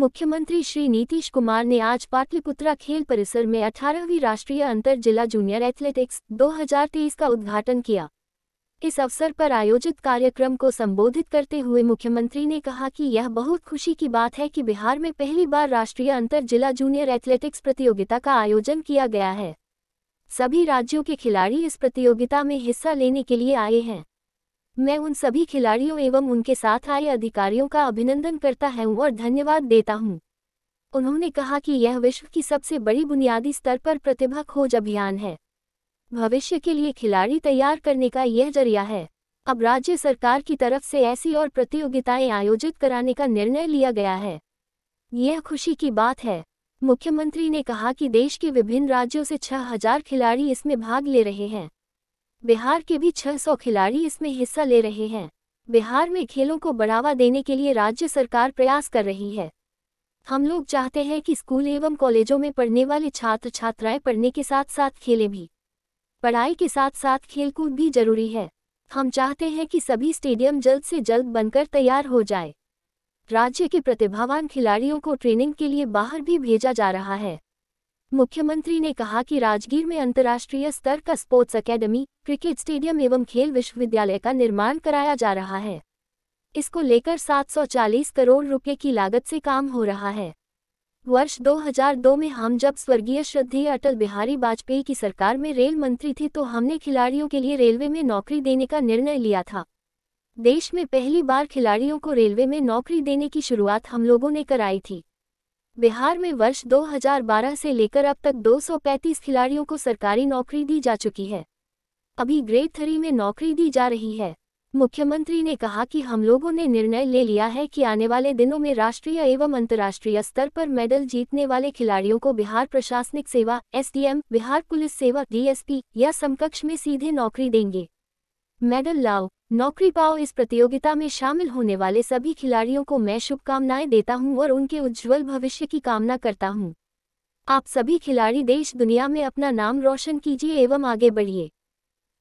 मुख्यमंत्री श्री नीतीश कुमार ने आज पाटलिपुत्रा खेल परिसर में 18वीं राष्ट्रीय अंतर जिला जूनियर एथलेटिक्स 2023 का उद्घाटन किया। इस अवसर पर आयोजित कार्यक्रम को संबोधित करते हुए मुख्यमंत्री ने कहा कि यह बहुत खुशी की बात है कि बिहार में पहली बार राष्ट्रीय अंतर जिला जूनियर एथलेटिक्स प्रतियोगिता का आयोजन किया गया है। सभी राज्यों के खिलाड़ी इस प्रतियोगिता में हिस्सा लेने के लिए आए हैं। मैं उन सभी खिलाड़ियों एवं उनके साथ आए अधिकारियों का अभिनंदन करता हूँ और धन्यवाद देता हूँ। उन्होंने कहा कि यह विश्व की सबसे बड़ी बुनियादी स्तर पर प्रतिभा खोज अभियान है। भविष्य के लिए खिलाड़ी तैयार करने का यह ज़रिया है। अब राज्य सरकार की तरफ़ से ऐसी और प्रतियोगिताएँ आयोजित कराने का निर्णय लिया गया है। यह खुशी की बात है। मुख्यमंत्री ने कहा कि देश के विभिन्न राज्यों से छह हज़ार खिलाड़ी इसमें भाग ले रहे हैं। बिहार के भी 600 खिलाड़ी इसमें हिस्सा ले रहे हैं। बिहार में खेलों को बढ़ावा देने के लिए राज्य सरकार प्रयास कर रही है। हम लोग चाहते हैं कि स्कूल एवं कॉलेजों में पढ़ने वाले छात्र छात्राएँ पढ़ने के साथ साथ खेलें भी। पढ़ाई के साथ साथ खेलकूद भी ज़रूरी है। हम चाहते हैं कि सभी स्टेडियम जल्द से जल्द बनकर तैयार हो जाए। राज्य के प्रतिभावान खिलाड़ियों को ट्रेनिंग के लिए बाहर भी भेजा जा रहा है। मुख्यमंत्री ने कहा कि राजगीर में अंतर्राष्ट्रीय स्तर का स्पोर्ट्स अकेडमी क्रिकेट स्टेडियम एवं खेल विश्वविद्यालय का निर्माण कराया जा रहा है। इसको लेकर 740 करोड़ रुपए की लागत से काम हो रहा है। वर्ष 2002 में हम जब स्वर्गीय श्रद्धेय अटल बिहारी वाजपेयी की सरकार में रेल मंत्री थे तो हमने खिलाड़ियों के लिए रेलवे में नौकरी देने का निर्णय लिया था। देश में पहली बार खिलाड़ियों को रेलवे में नौकरी देने की शुरुआत हम लोगों ने कराई थी। बिहार में वर्ष 2012 से लेकर अब तक 235 खिलाड़ियों को सरकारी नौकरी दी जा चुकी है। अभी ग्रेड थ्री में नौकरी दी जा रही है। मुख्यमंत्री ने कहा कि हम लोगों ने निर्णय ले लिया है कि आने वाले दिनों में राष्ट्रीय एवं अंतर्राष्ट्रीय स्तर पर मेडल जीतने वाले खिलाड़ियों को बिहार प्रशासनिक सेवा, एसडीएम, बिहार पुलिस सेवा, डीएसपी या समकक्ष में सीधे नौकरी देंगे। मेडल लाओ। नौकरी पाओ इस प्रतियोगिता में शामिल होने वाले सभी खिलाड़ियों को मैं शुभकामनाएँ देता हूँ और उनके उज्जवल भविष्य की कामना करता हूँ। आप सभी खिलाड़ी देश दुनिया में अपना नाम रोशन कीजिए एवं आगे बढ़िए।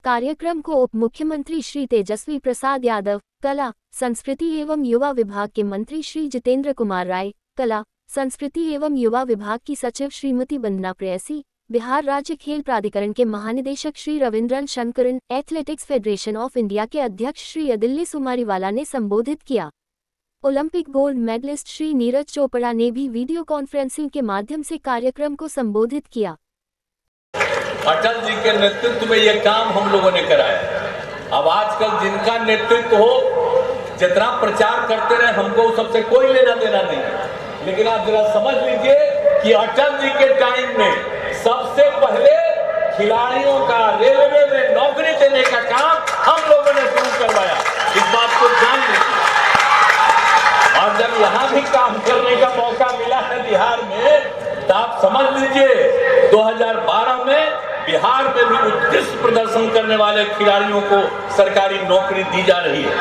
कार्यक्रम को उप मुख्यमंत्री श्री तेजस्वी प्रसाद यादव, कला, संस्कृति एवं युवा विभाग के मंत्री श्री जितेंद्र कुमार राय, कला, संस्कृति एवं युवा विभाग की सचिव श्रीमती वंदना प्रेयसी बिहार राज्य खेल प्राधिकरण के महानिदेशक Shri Ravindran Shankaran, athletics federation of India के अध्यक्ष श्री अदिल्ली सुमारीवाला ने संबोधित किया। Olympic gold medallist Shri Neeraj Chopra ने भी वीडियो कॉन्फ्रेंसिंग के माध्यम से कार्यक्रम को संबोधित किया। अटल जी के नेतृत्व में ये काम हम लोगों ने कराया। अब आजकल जिनका नेतृत्व हो, जितना प्रचार करते रहे, हमको सबसे कोई लेना देना नहीं। लेकिन आप जरा समझ लीजिए कि अटल जी के टाइम में सबसे पहले खिलाड़ियों का रेलवे में नौकरी देने का काम हम लोगों ने शुरू करवाया। इस बात को जान लीजिए और जब यहाँ भी काम करने का मौका मिला है बिहार में तो आप समझ लीजिए 2012 में बिहार में भी उत्कृष्ट प्रदर्शन करने वाले खिलाड़ियों को सरकारी नौकरी दी जा रही है।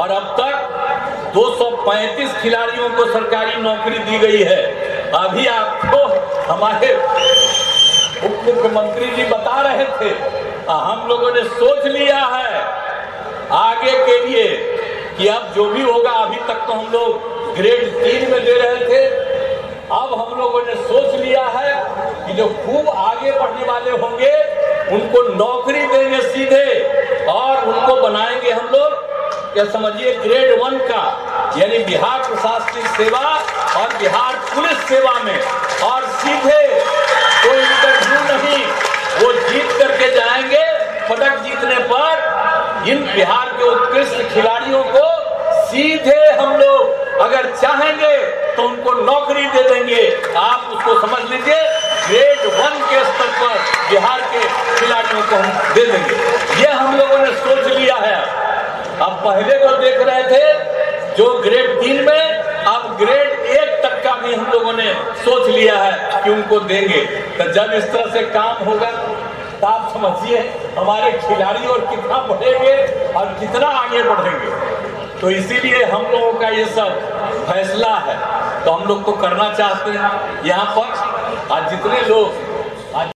और अब तक 235 खिलाड़ियों को सरकारी नौकरी दी गई है। अभी आपको हमारे उप मुख्यमंत्री जी बता रहे थे हम लोगों ने सोच लिया है आगे के लिए कि अब जो भी होगा, अभी तक तो हम लोग ग्रेड तीन में दे रहे थे। अब हम लोगों ने सोच लिया है कि जो खूब आगे बढ़ने वाले होंगे, उनको नौकरी देंगे सीधे और उनको बनाएँगे हम लोग। क्या समझिए ग्रेड वन का, यानी बिहार प्रशासनिक सेवा और बिहार पुलिस सेवा में और सीधे बिहार के उत्कृष्ट खिलाड़ियों को सीधे हम लोग अगर चाहेंगे तो उनको नौकरी दे देंगे। आप उसको समझ लीजिए ग्रेड वन के स्तर पर बिहार के खिलाड़ियों को हम दे देंगे। ये हम लोगों ने सोच लिया है। अब पहले को देख रहे थे, जो ग्रेड तीन में, अब ग्रेड एक तक का भी हम लोगों ने सोच लिया है कि उनको देंगे। तो जब इस तरह से काम होगा तो आप समझिए, हमारे खिलाड़ी और कितना बढ़ेंगे और कितना आगे बढ़ेंगे। तो इसीलिए हम लोगों का ये सब फैसला है। तो हम लोग को करना चाहते हैं। यहाँ पर आज जितने लोग